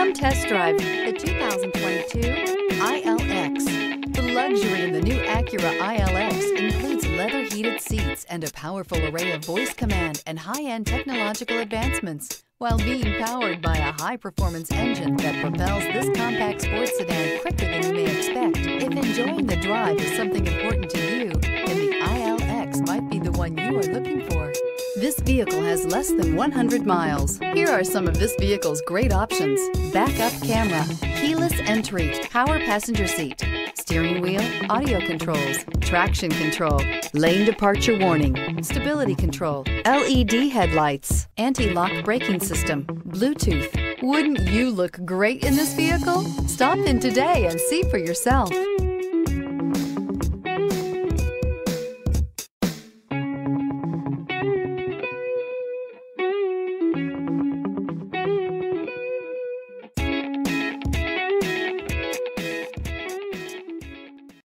Come test drive the 2022 ILX. The luxury in the new Acura ILX includes leather heated seats and a powerful array of voice command and high-end technological advancements, while being powered by a high-performance engine that propels this compact sports sedan quicker than you may expect. If enjoying the drive is something important to you, then the ILX might be the one you are looking for. This vehicle has less than 100 miles. Here are some of this vehicle's great options. Backup camera, keyless entry, power passenger seat, steering wheel, audio controls, traction control, lane departure warning, stability control, LED headlights, anti-lock braking system, Bluetooth. Wouldn't you look great in this vehicle? Stop in today and see for yourself.